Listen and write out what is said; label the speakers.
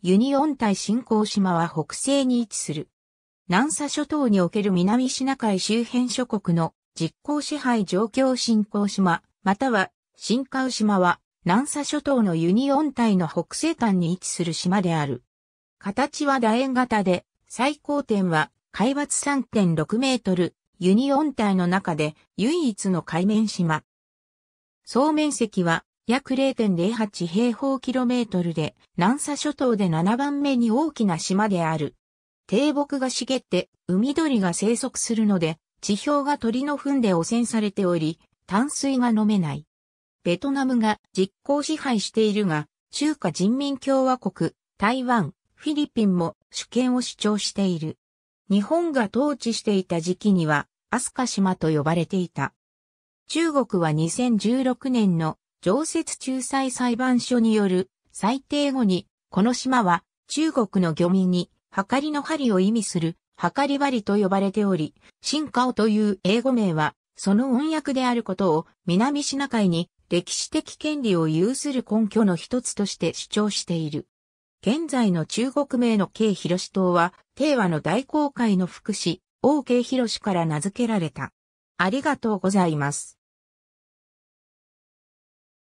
Speaker 1: ユニオン堆シンコウ島は北西に位置する。南沙諸島における南シナ海周辺諸国の実効支配状況シンコウ島、または新海島は南沙諸島のユニオン堆の北西端に位置する島である。形は楕円型で、最高点は海抜3.6メートル、ユニオン堆の中で唯一の海面島。総面積は約0.08平方キロメートルで、南沙諸島で7番目に大きな島である。低木が茂って海鳥が生息するので、地表が鳥の糞で汚染されており、淡水が飲めない。ベトナムが実効支配しているが、中華人民共和国、台湾、フィリピンも主権を主張している。日本が統治していた時期には、アスカ島と呼ばれていた。中国は2016年の常設仲裁裁判所による裁定後に、この島は中国の漁民に、はかりの針を意味する、はかり針と呼ばれており、新カオという英語名は、その音訳であることを南シナ海に歴史的権利を有する根拠の一つとして主張している。現在の中国名の慶広島は、帝和の大航海の副使、王慶広から名付けられた。ありがとうございます。